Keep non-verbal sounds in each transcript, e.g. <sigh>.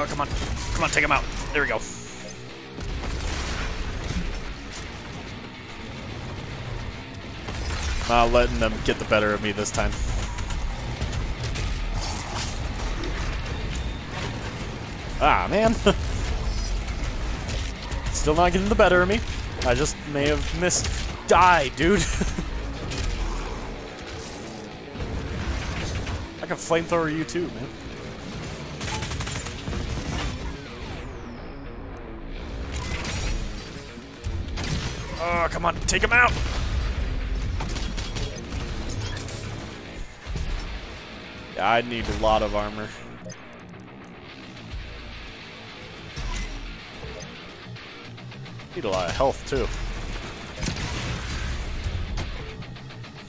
Oh, come on. Come on, take him out. There we go. Not letting them get the better of me this time. Ah, man. <laughs> Still not getting the better of me. I just may have missed. Die, dude. <laughs> I can flamethrower you too, man. Oh, come on, take him out! Yeah, I need a lot of armor. Need a lot of health, too.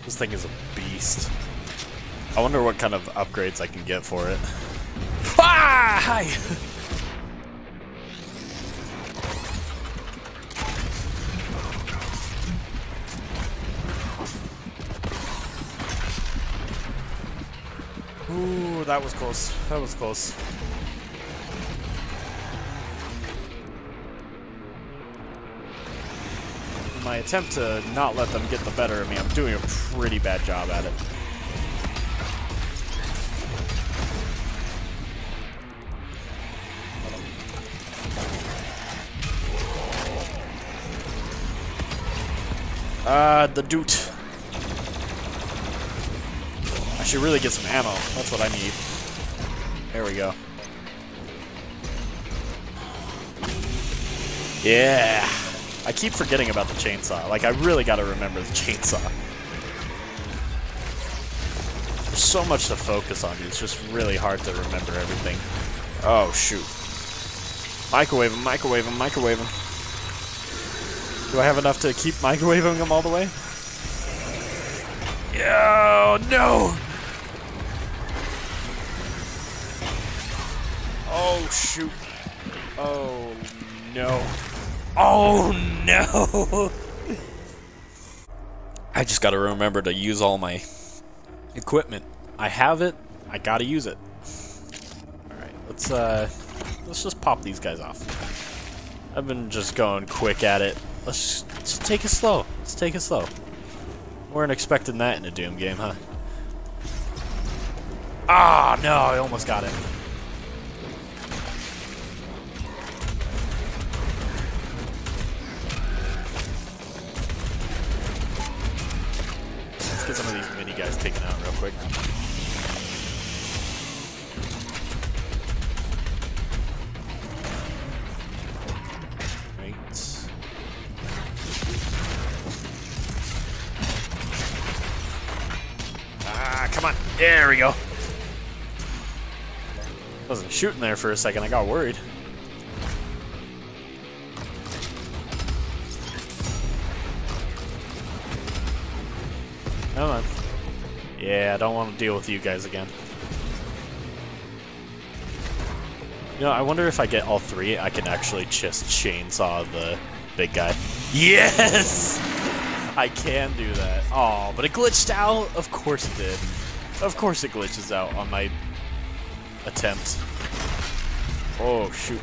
This thing is a beast. I wonder what kind of upgrades I can get for it. <laughs> Ah! Hi! <laughs> that was close. That was close. My attempt to not let them get the better of me, I'm doing a pretty bad job at it. Ah, uh, the doot. I should really get some ammo. That's what I need. There we go. Yeah. I keep forgetting about the chainsaw. Like, I really gotta remember the <laughs> chainsaw. There's so much to focus on. It's just really hard to remember everything. Oh, shoot. Microwave him, microwave him, microwave him. Do I have enough to keep microwaving him all the way? Oh, no! Oh, shoot. Oh, no. Oh, no! <laughs> I just gotta remember to use all my equipment. I have it. I gotta use it. Alright, let's, uh... Let's just pop these guys off. I've been just going quick at it. Let's just, take it slow. Let's take it slow. We weren't expecting that in a Doom game, huh? Ah, no, I almost got it. Quick. Ah, come on. There we go. Wasn't shooting there for a second. I got worried. Come on. Yeah, I don't want to deal with you guys again. You know, I wonder if I get all three, I can actually just chainsaw the big guy. Yes! I can do that. Oh, but it glitched out? Of course it did. Of course it glitches out on my attempt. Oh, shoot.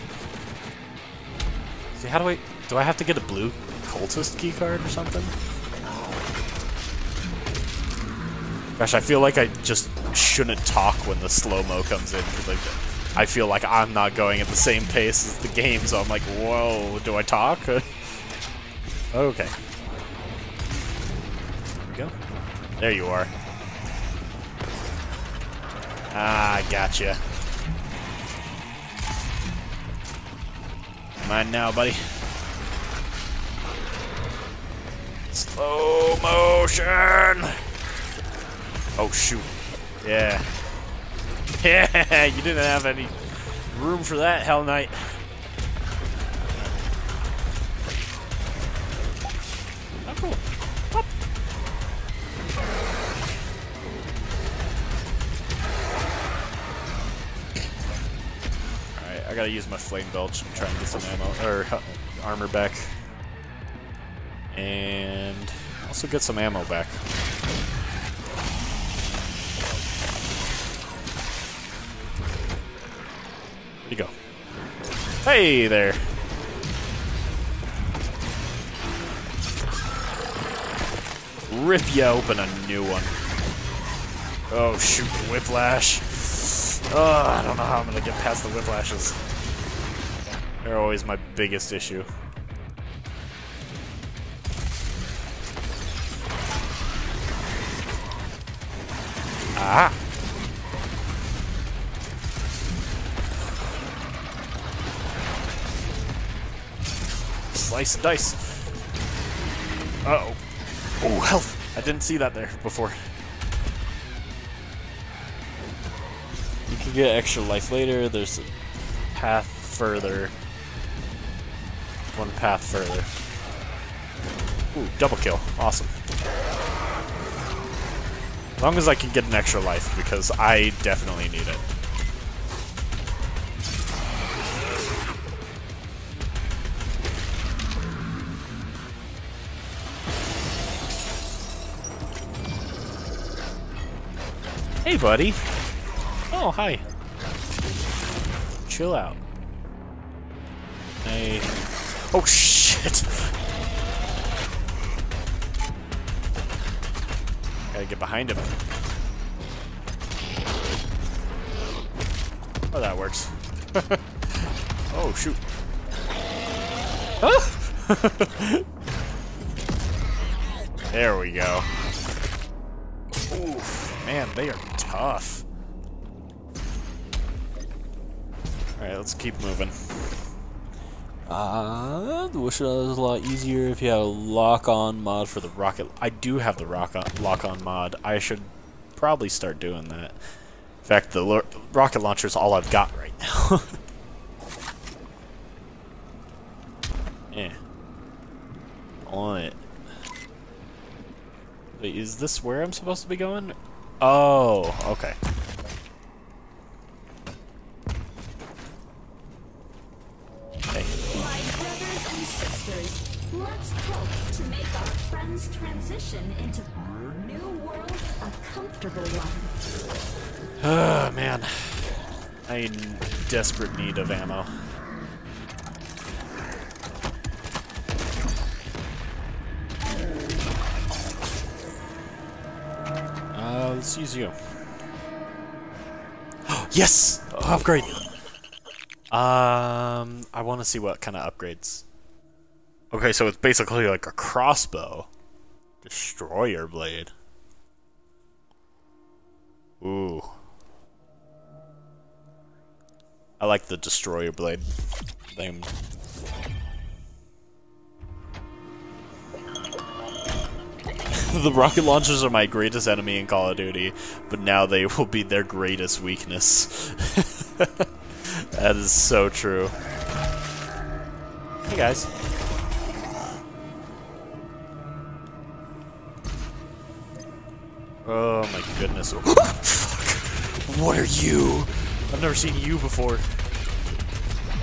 See, how do I... Do I have to get a blue cultist keycard or something? Gosh, I feel like I just shouldn't talk when the slow-mo comes in, because like, I feel like I'm not going at the same pace as the game, so I'm like, whoa, do I talk? <laughs> okay. There we go. There you are. Ah, gotcha. Mine now, buddy. Slow motion! Oh, shoot. Yeah. <laughs> Yeah, you didn't have any room for that, Hell Knight. Oh, Alright, I gotta use my Flame Belch and try and get some ammo, or uh, armor back. And also get some ammo back. Hey there. Rip you open a new one. Oh shoot, whiplash. Oh, I don't know how I'm gonna get past the whiplashes. They're always my biggest issue. Ah! Slice and dice. Uh oh. Oh, health! I didn't see that there before. You can get extra life later. There's a path further. One path further. Ooh, double kill. Awesome. As long as I can get an extra life, because I definitely need it. Hey, buddy. Oh, hi. Chill out. Hey. Oh, shit! Gotta get behind him. Oh, that works. <laughs> oh, shoot. Ah! <laughs> there we go. Oof, man, they are tough. Alright, let's keep moving. Uh, wish it was a lot easier if you had a lock-on mod for the rocket. I do have the rock-on lock-on mod. I should probably start doing that. In fact, the rocket launcher is all I've got right now. yeah. On it. Wait, is this where I'm supposed to be going? Oh, okay. Hey. My brothers and sisters, let's hope to make our friend's transition into our new world a comfortable one. Oh, <sighs> man. I'm in desperate need of ammo. Let's use you. <gasps> yes! Upgrade! Um, I want to see what kind of upgrades. Okay, so it's basically like a crossbow. Destroyer blade. Ooh. I like the destroyer blade thing. <laughs> the rocket launchers are my greatest enemy in Call of Duty, but now they <laughs> will be their greatest weakness. <laughs> that is so true. Hey guys. Oh my goodness. <gasps> Fuck. What are you? I've never seen you before.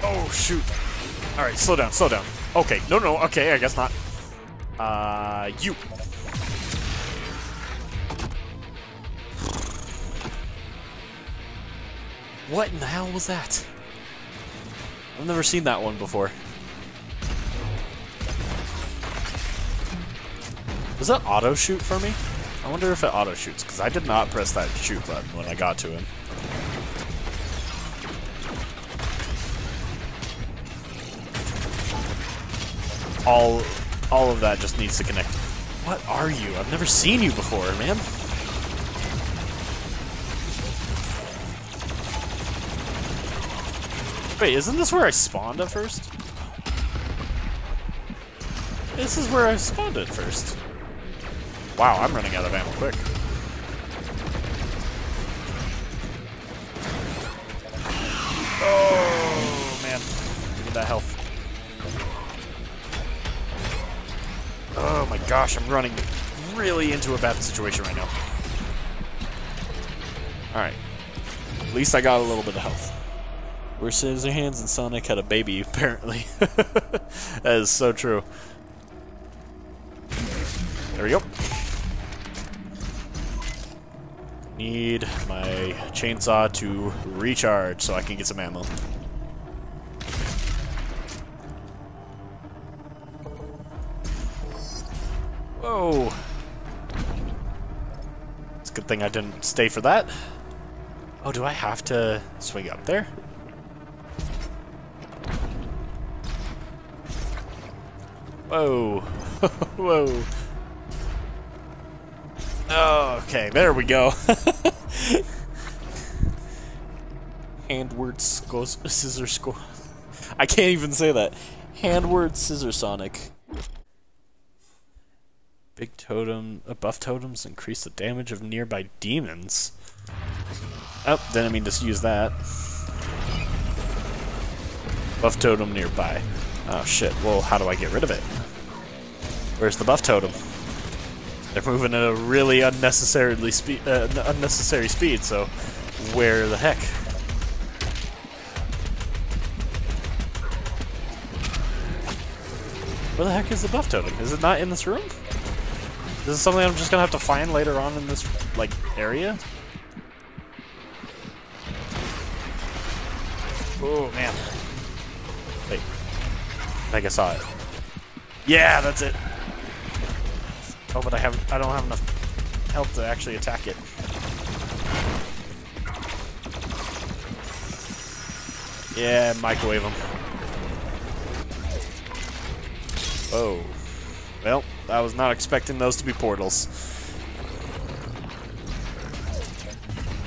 Oh shoot. Alright, slow down, slow down. Okay, no, no, okay, I guess not. Uh, you. What in the hell was that? I've never seen that one before. Does that auto shoot for me? I wonder if it auto shoots, because I did not press that shoot button when I got to him. All, all of that just needs to connect. What are you? I've never seen you before, man. Wait, isn't this where I spawned at first? This is where I spawned at first. Wow, I'm running out of ammo quick. Oh, man. Give me that health. Oh my gosh, I'm running really into a bad situation right now. Alright. At least I got a little bit of health. Where Scissorhands and Sonic had a baby, <laughs> apparently. <laughs> that is so true. There we go. Need my chainsaw to recharge so I can get some ammo. Whoa! It's a good thing I didn't stay for that. Oh, do I have to swing up there? Whoa. <laughs> Whoa. Oh, okay, there we go. <laughs> Handward goes scissor score. <laughs> I can't even say that. Handward scissor sonic. Big totem, uh, buff totems increase the damage of nearby demons. Oh, then I mean just use that. Buff totem nearby. Oh shit, well how do I get rid of it? Where's the buff totem? They're moving at a really unnecessarily speed, uh, unnecessary speed, so where the heck? Where the heck is the buff totem? Is it not in this room? This is something I'm just gonna have to find later on in this, like, area? Oh, man. Wait. I think I saw it. Yeah, that's it. Oh, but I have I don't have enough health to actually attack it. Yeah, microwave them. Oh. Well, I was not expecting those to be portals.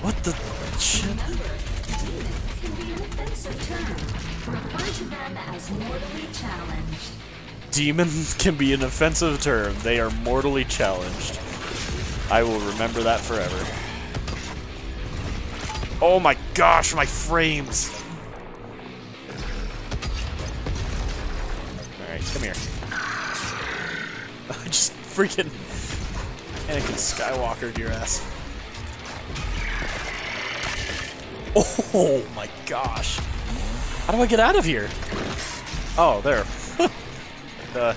What the shit? can be an offensive term. Refer to them as mortally challenged. Demon can be an offensive term. They are mortally challenged. I will remember that forever. Oh my gosh, my frames! Alright, come here. <laughs> I just freaking Anakin Skywalker your ass. Oh my gosh. How do I get out of here? Oh, there. Uh,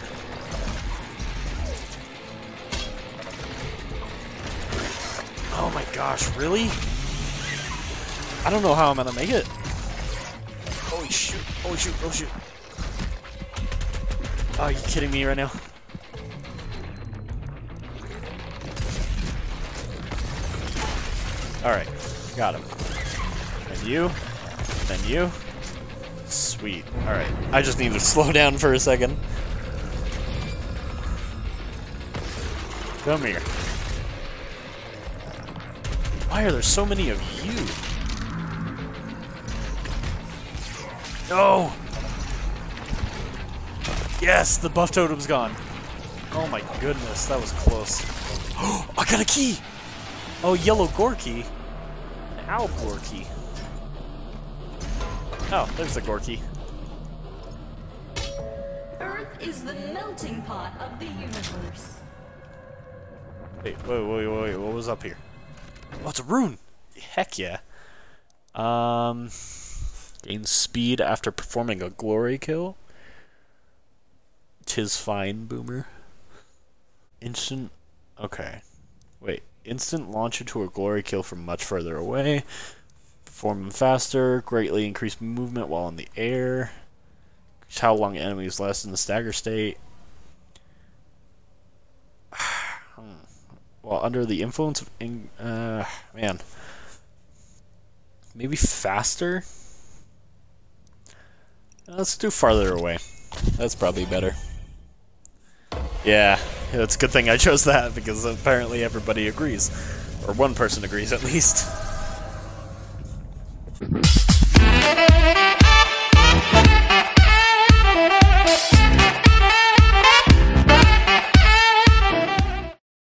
oh my gosh, really? I don't know how I'm gonna make it. Holy shoot, holy shoot, oh shoot. Oh, are you kidding me right now? Alright, got him. And you, and you. Sweet. Alright, I just need to <laughs> slow down for a second. Come here. Why are there so many of you? No! Yes, the buff totem's gone. Oh my goodness, that was close. Oh, <gasps> I got a key! Oh, yellow Gorky. Ow, Gorky. Oh, there's the Gorky. Earth is the melting pot of the universe. Wait, wait, wait, wait, what was up here? Oh, it's a rune! Heck yeah. Um, gain speed after performing a glory kill. Tis fine, boomer. Instant. Okay. Wait. Instant launch into a glory kill from much further away. Perform them faster. Greatly increase movement while in the air. How long enemies last in the stagger state. <sighs> While under the influence of. In, uh, man. Maybe faster? Let's do farther away. That's probably better. Yeah, it's a good thing I chose that because apparently everybody agrees. Or one person agrees at least.